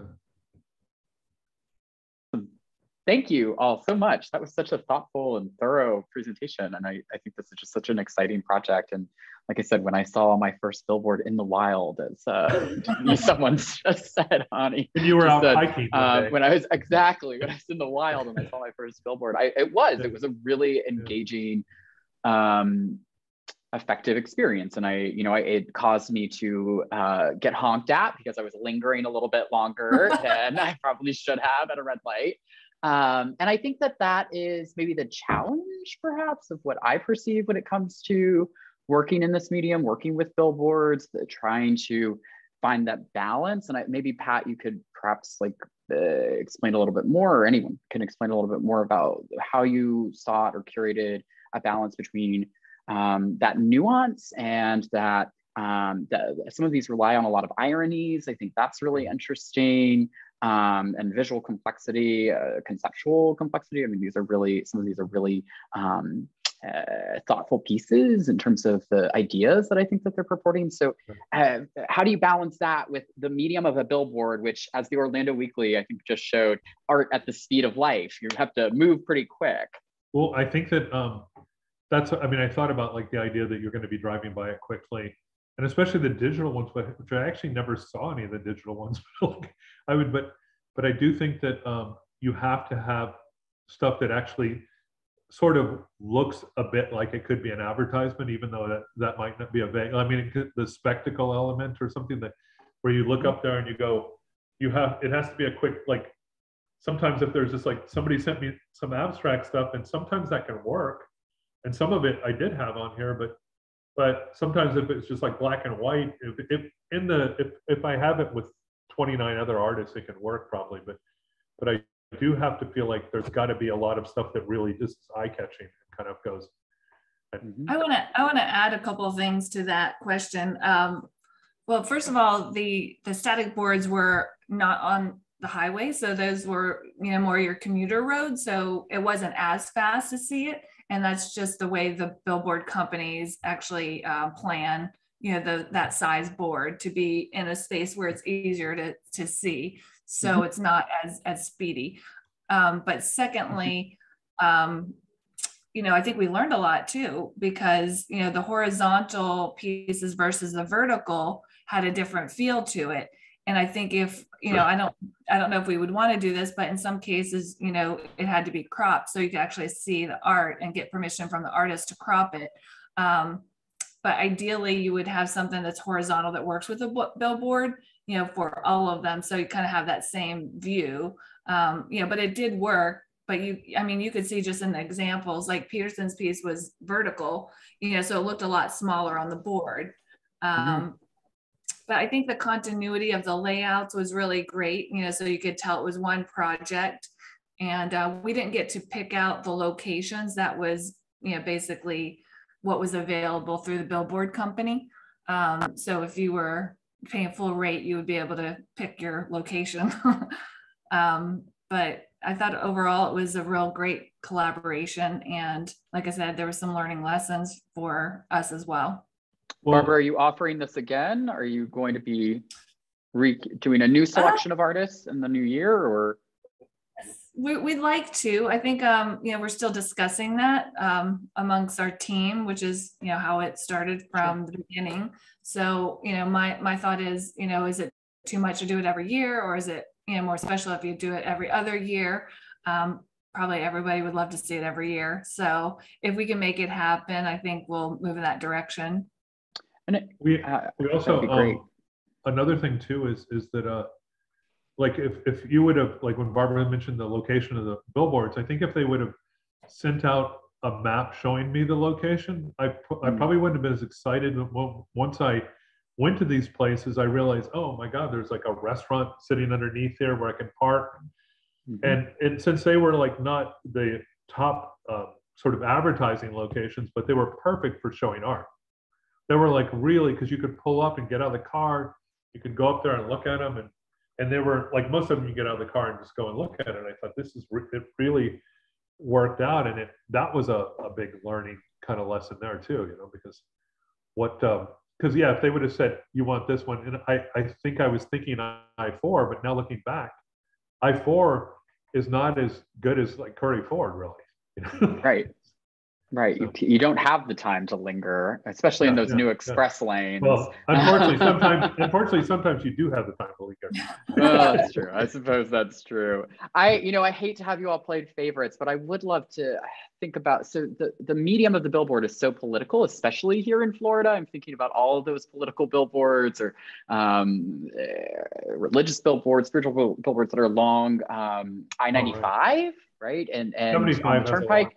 Thank you all so much. That was such a thoughtful and thorough presentation. And I, I think this is just such an exciting project. And like I said, when I saw my first billboard in the wild, as uh, someone just said, honey. And you were out said, hiking. Uh, when I was exactly when I was in the wild and I saw my first billboard, I, it was, it was a really engaging um, effective experience. And I, you know, I, it caused me to uh, get honked at because I was lingering a little bit longer than I probably should have at a red light. Um, and I think that that is maybe the challenge, perhaps, of what I perceive when it comes to working in this medium, working with billboards, trying to find that balance. And I, maybe Pat, you could perhaps like uh, explain a little bit more, or anyone can explain a little bit more about how you sought or curated a balance between um, that nuance and that, um, that some of these rely on a lot of ironies. I think that's really interesting. Um, and visual complexity, uh, conceptual complexity. I mean, these are really, some of these are really um, uh, thoughtful pieces in terms of the ideas that I think that they're purporting. So uh, how do you balance that with the medium of a billboard, which as the Orlando Weekly, I think just showed art at the speed of life. You have to move pretty quick. Well, I think that um, that's, I mean, I thought about like the idea that you're going to be driving by it quickly and especially the digital ones, which I actually never saw any of the digital ones. I would, but, but I do think that um, you have to have stuff that actually sort of looks a bit like it could be an advertisement, even though that, that might not be a vague, I mean, the spectacle element or something that where you look up there and you go, you have, it has to be a quick, like sometimes if there's just like somebody sent me some abstract stuff and sometimes that can work and some of it i did have on here but but sometimes if it's just like black and white if, if in the if, if i have it with 29 other artists it can work probably but but i do have to feel like there's got to be a lot of stuff that really just eye-catching and kind of goes i want to i want to add a couple of things to that question um, well first of all the the static boards were not on the highway. So those were, you know, more your commuter roads. So it wasn't as fast to see it. And that's just the way the billboard companies actually uh, plan, you know, the that size board to be in a space where it's easier to, to see. So mm-hmm. it's not as, as speedy. Um, but secondly, um, you know, I think we learned a lot too, because, you know, the horizontal pieces versus the vertical had a different feel to it and i think if you know i don't i don't know if we would want to do this but in some cases you know it had to be cropped so you could actually see the art and get permission from the artist to crop it. Um, but ideally you would have something that's horizontal that works with a billboard you know for all of them so you kind of have that same view. Um, you know but it did work but you i mean you could see just in the examples like peterson's piece was vertical you know so it looked a lot smaller on the board. Mm-hmm. um, mm-hmm but I think the continuity of the layouts was really great. You know, so you could tell it was one project, and uh, we didn't get to pick out the locations. That was, you know, basically what was available through the billboard company. Um, so if you were paying full rate, you would be able to pick your location. um, but I thought overall it was a real great collaboration. And like I said, there were some learning lessons for us as well. Well, Barbara, are you offering this again? Are you going to be re- doing a new selection uh, of artists in the new year or? We, would like to. I think um, you know we're still discussing that um, amongst our team, which is you know how it started from the beginning. So you know my my thought is you know is it too much to do it every year or is it you know more special if you do it every other year. Um, probably everybody would love to see it every year. So if we can make it happen, I think we'll move in that direction. And it, We uh, we also um, another thing too is is that uh like if if you would have like when Barbara mentioned the location of the billboards, I think if they would have sent out a map showing me the location, I pro- I Mm. probably wouldn't have been as excited. But once I went to these places, I realized, oh my God, there's like a restaurant sitting underneath there where I can park. Mhm. And and since they were like not the top uh, sort of advertising locations, but they were perfect for showing art. They were like really because you could pull up and get out of the car, you could go up there and look at them, and and they were like most of them you get out of the car and just go and look at it. And I thought this is re- it really worked out, and it that was a, a big learning kind of lesson there too, you know, because what um, because yeah, if they would have said you want this one, and I I think I was thinking I four, but now looking back, I four is not as good as like Curry Ford, really. You know? Right. Right. You, you don't have the time to linger, especially in those yeah, new yeah. express lanes. Well, unfortunately, sometimes unfortunately sometimes you do have the time to linger. oh, that's true. I suppose that's true. I, you know, I hate to have you all played favorites, but I would love to think about. So the the medium of the billboard is so political, especially here in Florida. I'm thinking about all of those political billboards or um, uh, religious billboards, spiritual billboards that are along um, I-95, right? And and on 75 the has a lot. turnpike.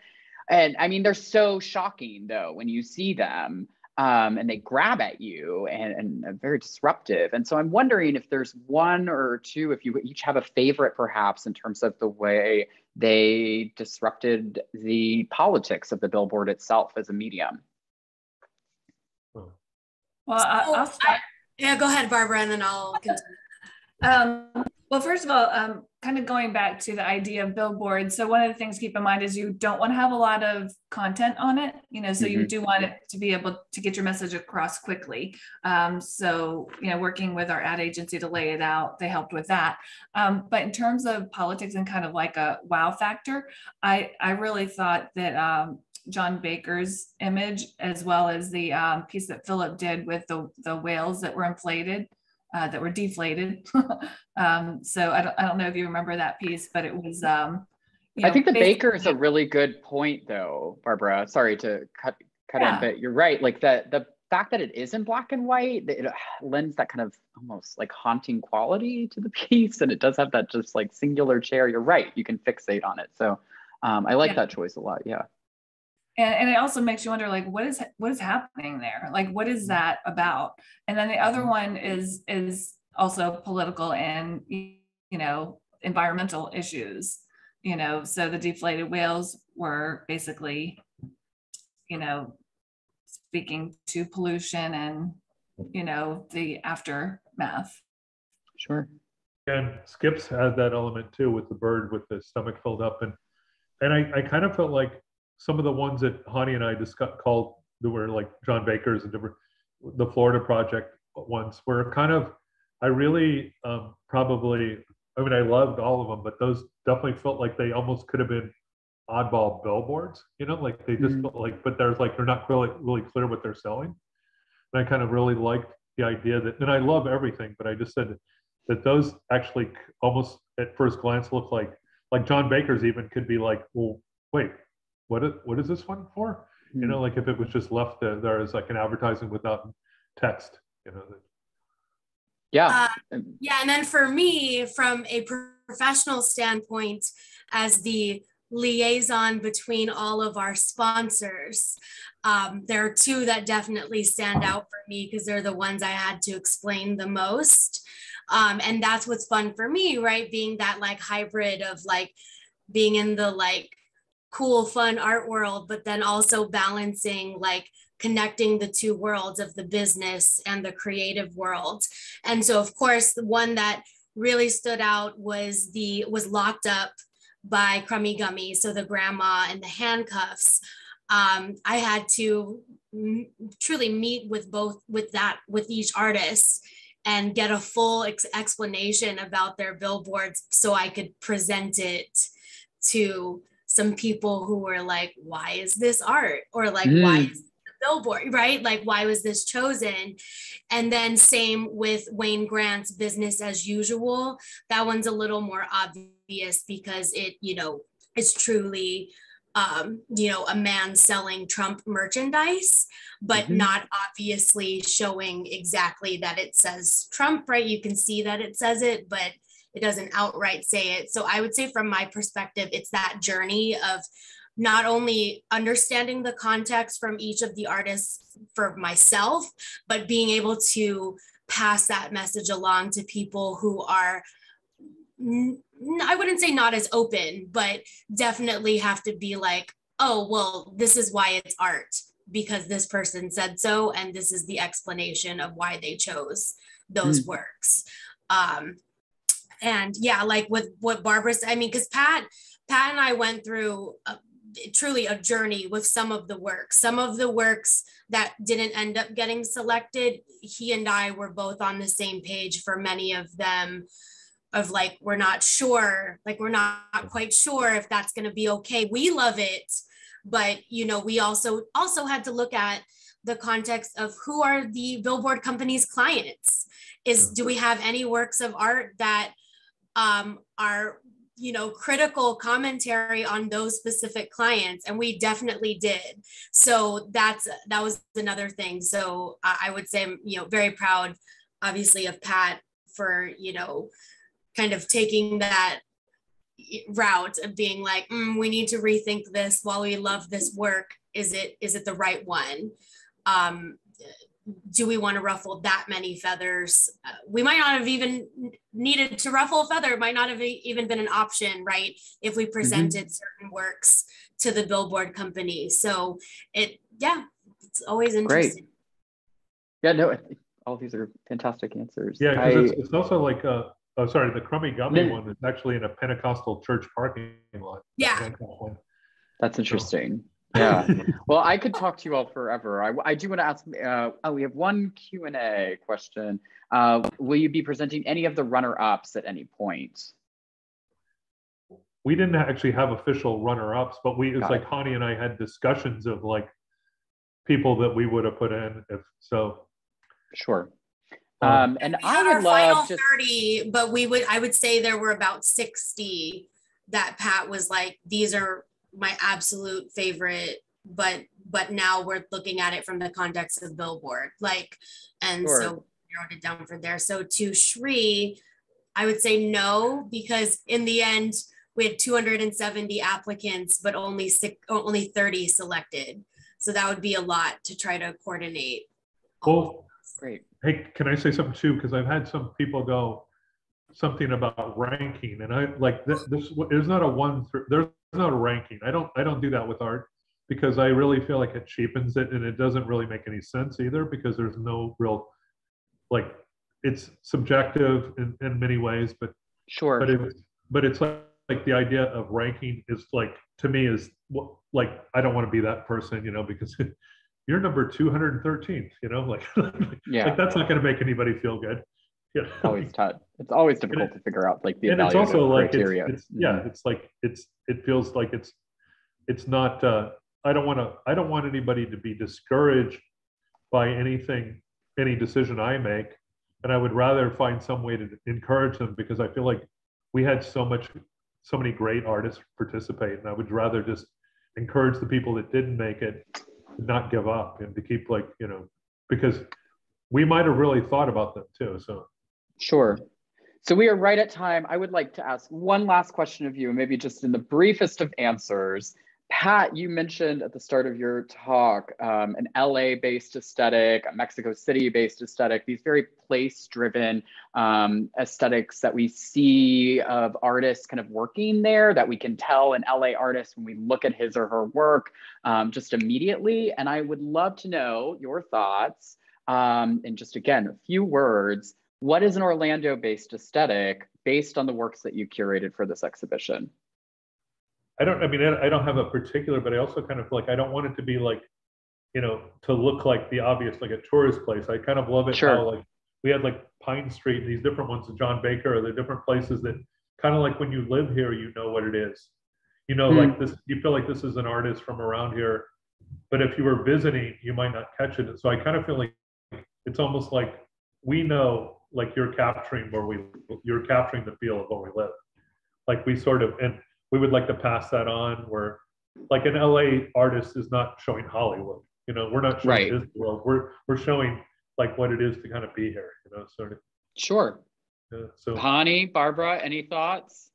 And I mean, they're so shocking though when you see them um, and they grab at you and, and very disruptive. And so I'm wondering if there's one or two, if you each have a favorite perhaps in terms of the way they disrupted the politics of the billboard itself as a medium. Well, I, So I'll start. Yeah, go ahead, Barbara, and then I'll continue. Um, well, first of all, um, kind of going back to the idea of billboards. So one of the things to keep in mind is you don't want to have a lot of content on it, you know, so you Mhm. do want it to be able to get your message across quickly. Um, so, you know, working with our ad agency to lay it out, they helped with that. Um, but in terms of politics and kind of like a wow factor, I, I really thought that, um, John Baker's image, as well as the um, piece that Philip did with the, the whales that were inflated, uh, that were deflated. um, so I don't, I don't know if you remember that piece, but it was. Um, I know, think the baker is a really good point though, Barbara. Sorry to cut cut Yeah. in, but you're right. Like the the fact that it is in black and white, it lends that kind of almost like haunting quality to the piece, and it does have that just like singular chair. You're right. You can fixate on it. So um, I like Yeah. that choice a lot. Yeah. And, and it also makes you wonder like what is what is happening there? Like what is mm-hmm. that about? And then the other mm-hmm. one is is also political and you know environmental issues you know? So the deflated whales were basically you know speaking to pollution and you know the aftermath. Sure. And Skips had that element too with the bird with the stomach filled up, and and I, I kind of felt like some of the ones that Hani and I discussed called that were like John Baker's and different the Florida Project ones were kind of I really um, probably I mean I loved all of them, but those definitely felt like they almost could have been oddball billboards, you know, like they just Mhm. felt like but there's like they're not really really clear what they're selling. And I kind of really liked the idea that, and I love everything, but I just said that those actually almost at first glance look like like John Baker's even could be like, well, wait, what is, what is this one for? You know, like if it was just left there, there as like an advertising without text, you know. that- Yeah. Yeah, and then for me, from a professional standpoint, as the liaison between all of our sponsors, um, there are two that definitely stand out for me because they're the ones I had to explain the most. Um, and that's what's fun for me, right? Being that like hybrid of like being in the like cool, fun art world, but then also balancing like connecting the two worlds of the business and the creative world. And so, of course, the one that really stood out was the was locked up by Crummy Gummy, so the grandma and the handcuffs. Um, I had to m- truly meet with both with that with each artist and get a full ex- explanation about their billboards so I could present it to some people who were like, why is this art? Or like, why Mm. is the billboard, right? Like, why was this chosen? And then same with Wayne Grant's business as usual. That one's a little more obvious because it, you know, is truly um, you know, a man selling Trump merchandise, but mm-hmm. not obviously showing exactly that it says Trump, right? You can see that it says it, but it doesn't outright say it. So I would say, from my perspective, it's that journey of not only understanding the context from each of the artists for myself, but being able to pass that message along to people who are I wouldn't say not as open, but definitely have to be like, oh, well, this is why it's art because this person said so, and this is the explanation of why they chose those mm. works. Um, and yeah, like with what Barbara said, I mean, because Pat, Pat and I went through a, truly a journey with some of the works. Some of the works that didn't end up getting selected, he and I were both on the same page for many of them of like we're not sure like we're not quite sure if that's going to be okay. We love it but you know we also also had to look at the context of who are the billboard company's clients. Is do we have any works of art that um, are you know critical commentary on those specific clients and we definitely did. So that's that was another thing. So i would say i'm you know very proud obviously of pat for you know kind of taking that route of being like mm, we need to rethink this. While we love this work is it is it the right one? Um, do we want to ruffle that many feathers uh, we might not have even needed to ruffle a feather it might not have even been an option right if we mm-hmm. presented mm-hmm. certain works to the billboard company so it yeah it's always interesting Great. yeah no all these are fantastic answers yeah because it's, it's also like uh Oh, sorry, the crummy gummy one is actually in a Pentecostal church parking lot. Yeah. That's interesting. Yeah. well, I could talk to you all forever. I, I do want to ask. Uh, oh, we have one Q and A question. Uh, will you be presenting any of the runner-ups at any point? We didn't actually have official runner-ups, but we it's like Hani and I had discussions of like people that we would have put in if so. Sure. Um, and we I would love just 30, but we would I would say there were about 60 that Pat was like, these are my absolute favorite, but but now we're looking at it from the context of Billboard. Like, and sure. so narrowed it down from there. So to Shri, I would say no, because in the end, we had 270 applicants, but only six, only 30 selected. So that would be a lot to try to coordinate. Cool. Great. Hey, can I say something too? Because I've had some people go something about ranking, and I like this. this there's not a one. There's not a ranking. I don't. I don't do that with art because I really feel like it cheapens it, and it doesn't really make any sense either because there's no real like it's subjective in, in many ways, but sure. But it's but it's like like the idea of ranking is like to me is like I don't want to be that person, you know, because you're number 213th you know like, yeah like that's not going to make anybody feel good you know? always tough it's always difficult it, to figure out like the and it's also like criteria. It's, it's yeah mm-hmm. it's like it's it feels like it's it's not uh i don't want to i don't want anybody to be discouraged by anything any decision i make and i would rather find some way to encourage them because i feel like we had so much so many great artists participate and i would rather just encourage the people that didn't make it not give up and to keep like you know because we might have really thought about them too so sure so we are right at time i would like to ask one last question of you maybe just in the briefest of answers Pat, you mentioned at the start of your talk um, an LA based aesthetic, a Mexico City based aesthetic, these very place driven um, aesthetics that we see of artists kind of working there that we can tell an LA artist when we look at his or her work um, just immediately. And I would love to know your thoughts um, in just again, a few words. What is an Orlando based aesthetic based on the works that you curated for this exhibition? I don't. I mean, I don't have a particular, but I also kind of like I don't want it to be like, you know, to look like the obvious, like a tourist place. I kind of love it sure. how like we had like Pine Street, and these different ones, of John Baker, or the different places that kind of like when you live here, you know what it is. You know, mm like this, you feel like this is an artist from around here but if you were visiting, you might not catch it. So I kind of feel like it's almost like we know, like you're capturing where we, you're capturing the feel of where we live. Like we sort of, and we would like to pass that on where, like an LA artist is not showing Hollywood. You know, we're not showing Right. Disney World. We're we're showing like what it is to kind of be here. You know, sort of. Sure. Yeah, so Hani, Barbara, any thoughts?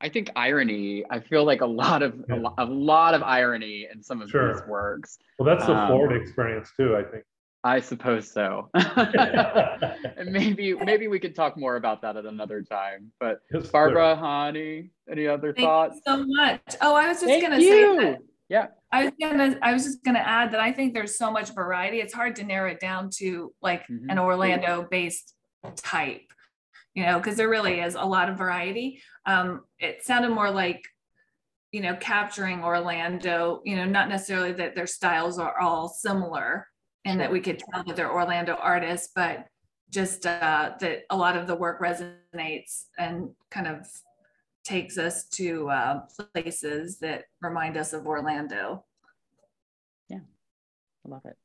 I think irony. I feel like a lot of Yeah. a, lo- a lot of irony in some of Sure. these works. well, that's the Um, Florida experience too. I think. I suppose so. and maybe maybe we could talk more about that at another time. But Yes, Barbara, Honey, any other Thank thoughts? you so much. Oh, I was just Thank gonna you. say that Yeah. I was gonna I was just gonna add that I think there's so much variety. It's hard to narrow it down to like Mhm. an Orlando based type, you know, because there really is a lot of variety. Um, it sounded more like, you know, capturing Orlando, you know, not necessarily that their styles are all similar and that we could tell that they're Orlando artists, but just uh, that a lot of the work resonates and kind of takes us to uh, places that remind us of Orlando. Yeah, I love it.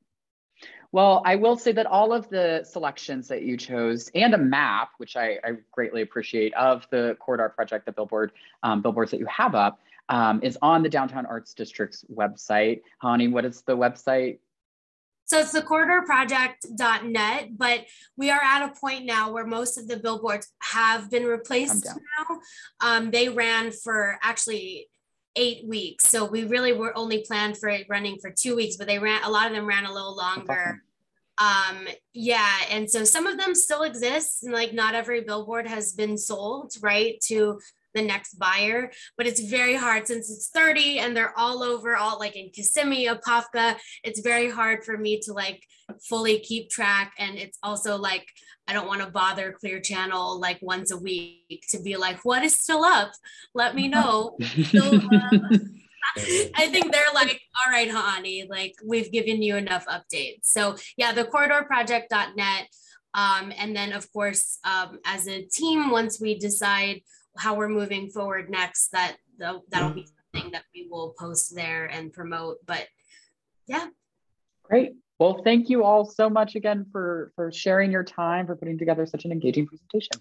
Well, I will say that all of the selections that you chose and a map, which I, I greatly appreciate, of the Corridor Project, the billboard um, billboards that you have up, um, is on the Downtown Arts District's website. Hani, what is the website? So it's the corridorproject.net, but we are at a point now where most of the billboards have been replaced now. Um, they ran for actually eight weeks. So we really were only planned for it running for two weeks, but they ran, a lot of them ran a little longer. Um, yeah, and so some of them still exist, and like not every billboard has been sold, right, to the next buyer. But it's very hard since it's 30 and they're all over, all like in Kissimmee, Apopka. It's very hard for me to like fully keep track. And it's also like I don't want to bother Clear Channel like once a week to be like, what is still up? Let me know. So, um, I think they're like, all right, honey, like we've given you enough updates. So yeah, the corridorproject.net. Um, and then of course, um, as a team, once we decide how we're moving forward next, that that'll that'll be something that we will post there and promote. But yeah, Great. Well, thank you all so much again for for sharing your time, for putting together such an engaging presentation.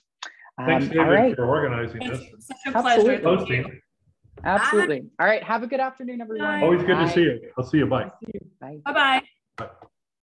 Thanks, Um, David, right. for organizing this. It's such a Absolutely. pleasure. Thank you. Hosting. Absolutely. All right. Have a good afternoon, everyone. Bye. Always good to see you. I'll see you. Bye. Bye. Bye-bye. Bye.